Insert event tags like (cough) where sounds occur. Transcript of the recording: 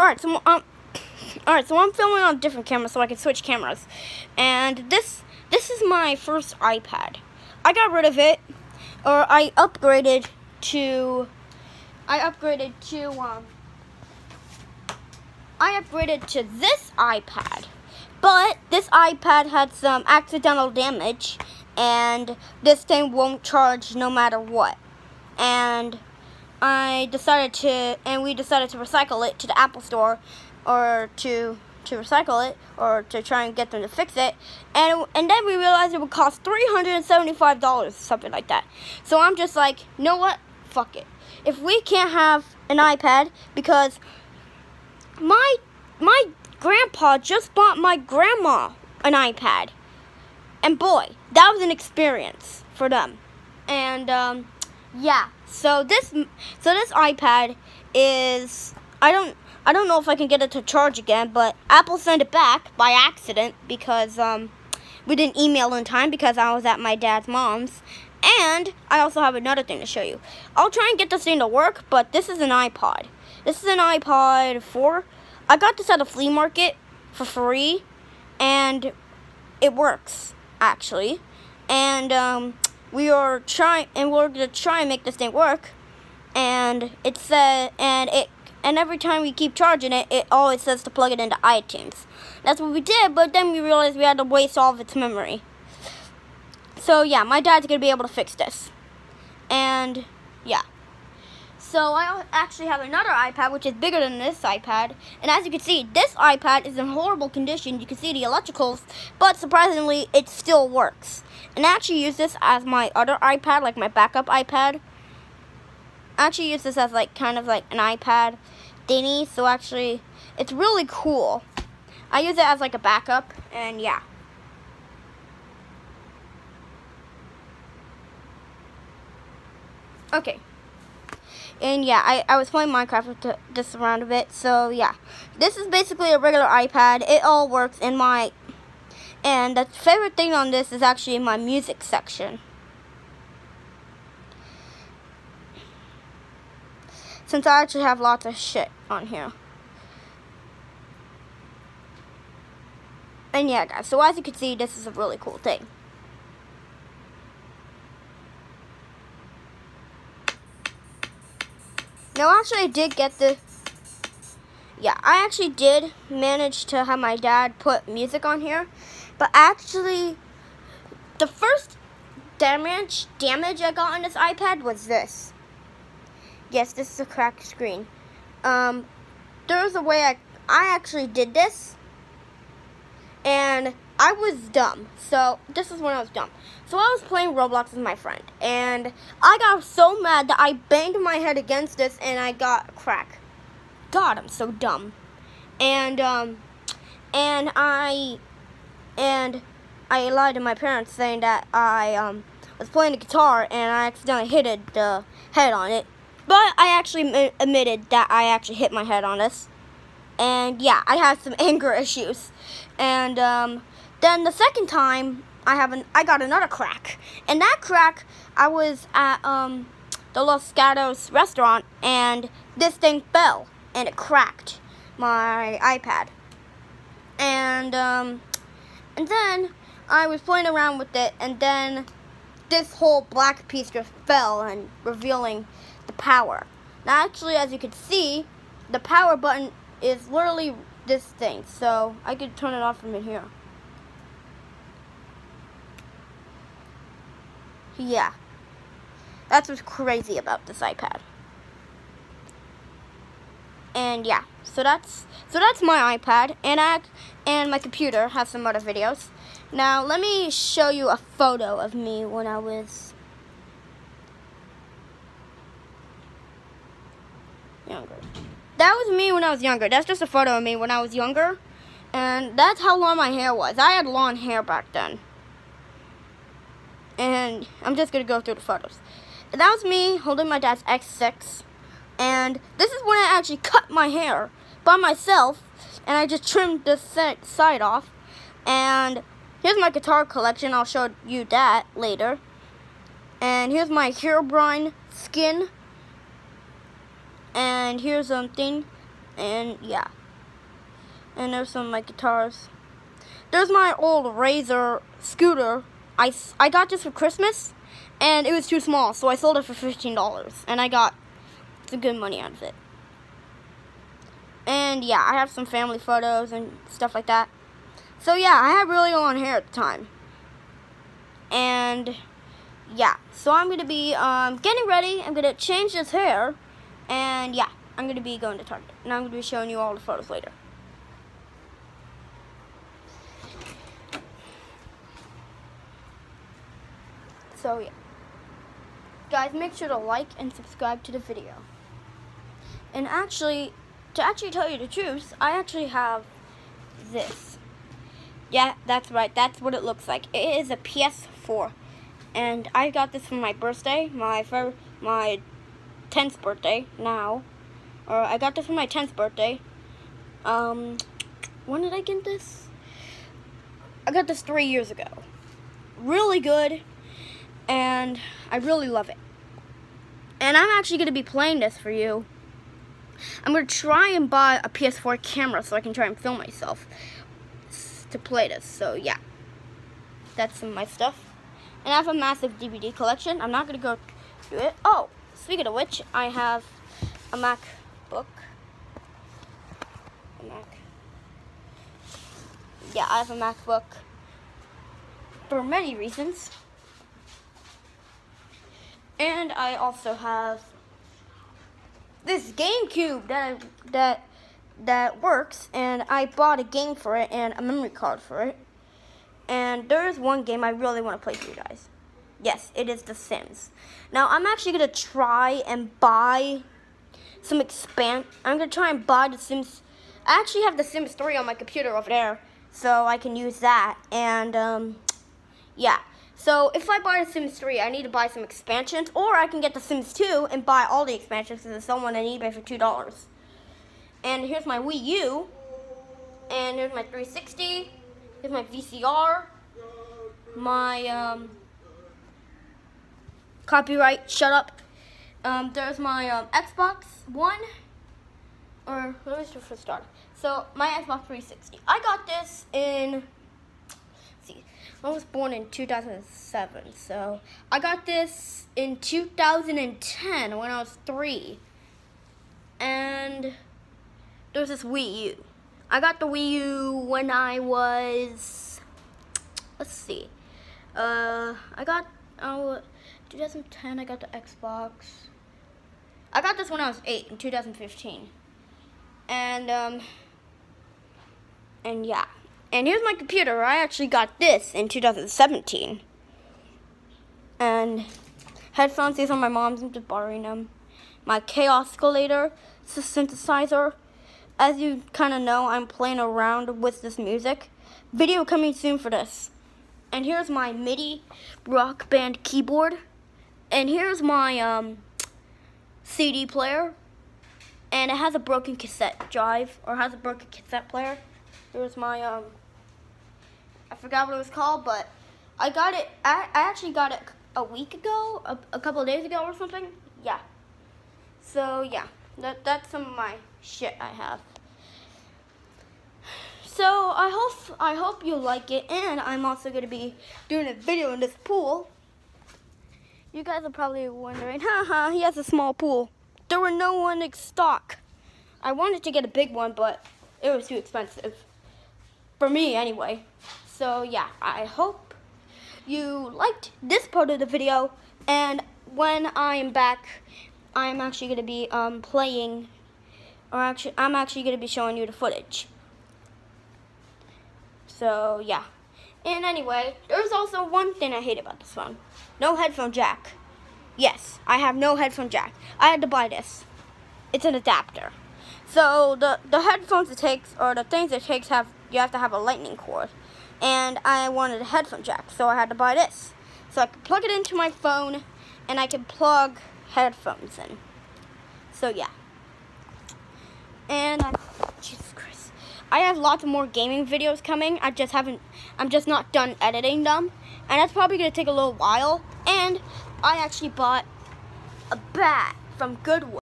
Alright, so um (coughs) Alright, so I'm filming on a different camera so I can switch cameras. And this this is my first iPad. I got rid of it or I upgraded to I upgraded to um I upgraded to this iPad. But this iPad had some accidental damage and this thing won't charge no matter what. And I decided to, and we decided to recycle it to the Apple Store, or to to recycle it, or to try and get them to fix it, and and then we realized it would cost three hundred and seventy five dollars, something like that. So I'm just like, you know what? Fuck it. If we can't have an iPad, because my my grandpa just bought my grandma an iPad, and boy, that was an experience for them, and um, yeah. So this so this iPad is I don't I don't know if I can get it to charge again, but Apple sent it back by accident because um we didn't email in time because I was at my dad's mom's. And I also have another thing to show you. I'll try and get this thing to work, but this is an iPod. This is an iPod 4. I got this at a flea market for free, and it works, actually. And, um, we are trying and we're gonna try and make this thing work and it says and it and every time we keep charging it it always says to plug it into iTunes. That's what we did but then we realized we had to waste all of its memory. So yeah my dad's gonna be able to fix this. And yeah so I actually have another iPad which is bigger than this iPad and as you can see this iPad is in horrible condition you can see the electricals but surprisingly it still works and I actually use this as my other iPad, like my backup iPad. I actually use this as like kind of like an iPad thingy, so actually it's really cool. I use it as like a backup, and yeah. Okay. And yeah, I, I was playing Minecraft with this around a bit, so yeah. This is basically a regular iPad. It all works in my and the favorite thing on this is actually my music section. Since I actually have lots of shit on here. And yeah, guys, so as you can see, this is a really cool thing. Now, actually, I did get the... Yeah, I actually did manage to have my dad put music on here. But actually, the first damage damage I got on this iPad was this. Yes, this is a cracked screen. Um, there was a way I I actually did this, and I was dumb. So this is when I was dumb. So I was playing Roblox with my friend, and I got so mad that I banged my head against this, and I got a crack. God, I'm so dumb. And um, and I and I lied to my parents saying that I um, was playing the guitar and I accidentally hit the head on it. But I actually admitted that I actually hit my head on this. And yeah, I had some (laughs) anger issues. And um, then the second time, I have an I got another crack. And that crack, I was at um, the Los Gatos restaurant and this thing fell and it cracked my iPad. And um, and then I was playing around with it, and then this whole black piece just fell and revealing the power. Now, actually, as you can see, the power button is literally this thing, so I could turn it off from in here. Yeah. That's what's crazy about this iPad. And yeah, so that's so that's my iPad, and I and my computer have some other videos. Now let me show you a photo of me when I was younger. That was me when I was younger. That's just a photo of me when I was younger, and that's how long my hair was. I had long hair back then, and I'm just gonna go through the photos. And that was me holding my dad's X6 and this is when I actually cut my hair by myself. And I just trimmed the side off. And here's my guitar collection. I'll show you that later. And here's my Herobrine skin. And here's something. And yeah. And there's some of my guitars. There's my old Razor scooter. I, I got this for Christmas, and it was too small, so I sold it for $15. And I got some good money out of it. And yeah, I have some family photos and stuff like that. So yeah, I had really long hair at the time. And yeah, so I'm going to be um, getting ready. I'm going to change this hair. And yeah, I'm going to be going to Target. And I'm going to be showing you all the photos later. So yeah. Guys, make sure to like and subscribe to the video. And actually, to actually tell you the truth, I actually have this. Yeah, that's right. That's what it looks like. It is a PS4. And I got this for my birthday, my for my 10th birthday now. Or I got this for my 10th birthday. Um, when did I get this? I got this three years ago. Really good. And I really love it. And I'm actually going to be playing this for you. I'm going to try and buy a PS4 camera so I can try and film myself to play this. So, yeah. That's some of my stuff. And I have a massive DVD collection. I'm not going to go through it. Oh, speaking of which, I have a MacBook. A Mac. Yeah, I have a MacBook for many reasons. And I also have this GameCube that that that works, and I bought a game for it and a memory card for it. And there's one game I really want to play for you guys. Yes, it is The Sims. Now I'm actually gonna try and buy some expand. I'm gonna try and buy The Sims. I actually have The Sims 3 on my computer over there, so I can use that. And um, yeah. So if I buy The Sims 3, I need to buy some expansions, or I can get The Sims 2 and buy all the expansions because there's someone on eBay for $2. And here's my Wii U, and here's my 360, here's my VCR, my um, copyright, shut up. Um, there's my um, Xbox One, or let me just start. So my Xbox 360. I got this in. I was born in 2007, so I got this in 2010 when I was three. And there's this Wii U. I got the Wii U when I was, let's see, uh, I got, oh, 2010 I got the Xbox. I got this when I was eight in 2015. And, um, and yeah. And here's my computer. I actually got this in 2017. And headphones, these are my mom's. I'm just borrowing them. My Kaossilator, it's a synthesizer. As you kind of know, I'm playing around with this music. Video coming soon for this. And here's my MIDI rock band keyboard. And here's my um, CD player. And it has a broken cassette drive, or has a broken cassette player. Here's my um, I forgot what it was called, but I got it. I, I actually got it a week ago, a, a couple days ago or something. Yeah. So yeah, that that's some of my shit I have. So I hope I hope you like it, and I'm also gonna be doing a video in this pool. You guys are probably wondering, haha, he has a small pool. There were no one in stock. I wanted to get a big one, but it was too expensive. For me, anyway. So yeah, I hope you liked this part of the video. And when I'm back, I'm actually going to be um, playing, or actually, I'm actually going to be showing you the footage. So yeah. And anyway, there's also one thing I hate about this phone. No headphone jack. Yes, I have no headphone jack. I had to buy this. It's an adapter. So the, the headphones it takes, or the things it takes have, you have to have a lightning cord and I wanted a headphone jack, so I had to buy this. So I could plug it into my phone, and I could plug headphones in. So yeah. And I, Jesus Christ, I have lots more gaming videos coming. I just haven't, I'm just not done editing them, and that's probably gonna take a little while. And I actually bought a bat from Goodwill.